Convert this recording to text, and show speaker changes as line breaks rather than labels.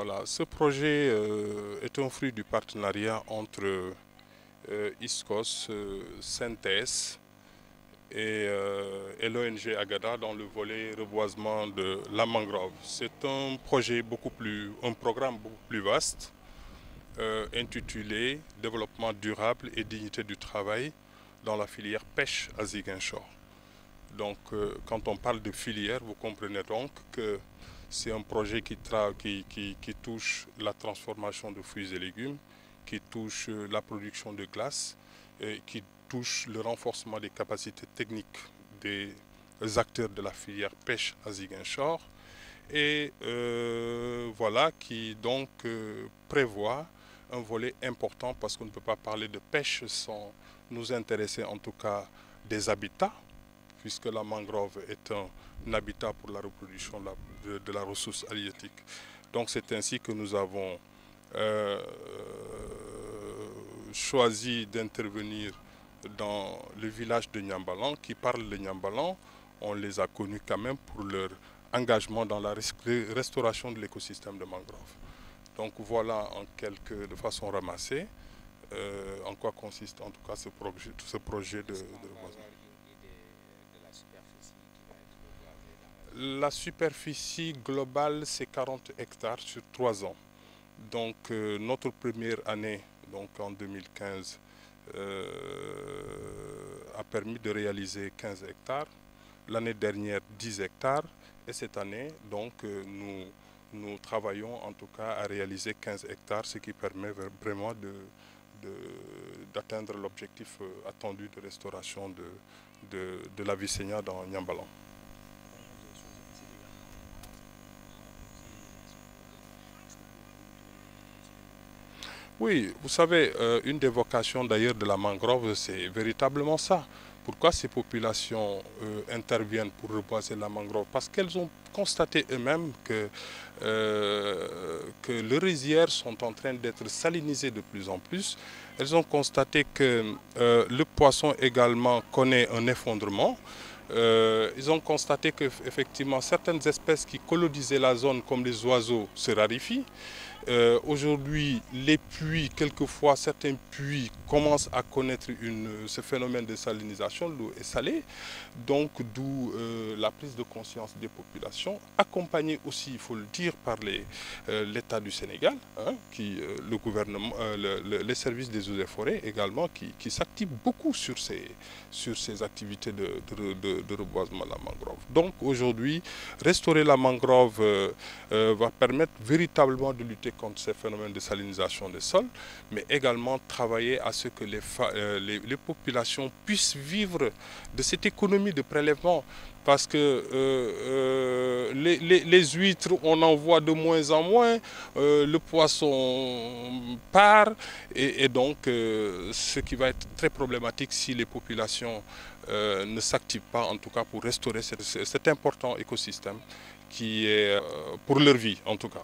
Voilà, ce projet euh, est un fruit du partenariat entre euh, ISCOS, euh, Synthèse et, euh, l'ONG Agada dans le volet reboisement de la mangrove. C'est un projet beaucoup plus, un programme beaucoup plus vaste intitulé Développement durable et dignité du travail dans la filière pêche à Ziguinchor. Donc, quand on parle de filière, vous comprenez donc que c'est un projet qui, touche la transformation de fruits et légumes, qui touche la production de glace, qui touche le renforcement des capacités techniques des acteurs de la filière pêche à Ziguinchor, et euh, voilà qui donc euh, prévoit un volet important parce qu'on ne peut pas parler de pêche sans nous intéresser en tout cas des habitats puisque la mangrove est un habitat pour la reproduction de, la ressource halieutique. Donc c'est ainsi que nous avons euh, choisi d'intervenir dans le village de Nyambalan qui parle le Nyambalan. On les a connus quand même pour leur engagement dans la restauration de l'écosystème de mangrove. Donc voilà en quelques, de façon ramassée euh, en quoi consiste en tout cas ce projet, ce projet de, de La superficie globale, c'est 40 hectares sur 3 ans. Donc euh, notre première année, donc en 2015, euh, a permis de réaliser 15 hectares. L'année dernière, 10 hectares. Et cette année, donc, euh, nous, travaillons en tout cas à réaliser 15 hectares, ce qui permet vraiment d'atteindre l'objectif attendu de restauration de, de, de la dans Nyambalan. Oui, vous savez, euh, une des vocations d'ailleurs de la mangrove, c'est véritablement ça. Pourquoi ces populations euh, interviennent pour reboiser la mangrove? Parce qu'elles ont constaté eux-mêmes que, euh, que les rizières sont en train d'être salinisées de plus en plus. Elles ont constaté que le poisson également connaît un effondrement. Euh, ils ont constaté qu'effectivement certaines espèces qui colonisaient la zone comme les oiseaux se raréfient. Euh, Aujourd'hui, les puits, quelquefois certains puits commencent à connaître une, ce phénomène de salinisation, l'eau est salée, donc d'où euh, la prise de conscience des populations, accompagnée aussi, il faut le dire, par euh, l'État euh, du Sénégal, hein, qui, euh, le gouvernement, le, le, les services des eaux et forêts également, qui, qui s'activent beaucoup sur ces, sur ces activités de, de reboisement de la mangrove. Donc aujourd'hui, restaurer la mangrove va permettre véritablement de lutter contre ces phénomènes de salinisation des sols, mais également travailler à ce que les, euh, populations puissent vivre de cette économie de prélèvement. Parce que euh, euh, les, huîtres, on en voit de moins en moins, le poisson part, et, donc ce qui va être très problématique si les populations ne s'activent pas, en tout cas pour restaurer cet, cet important écosystème qui est pour leur vie en tout cas.